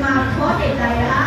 mà có thể tài đã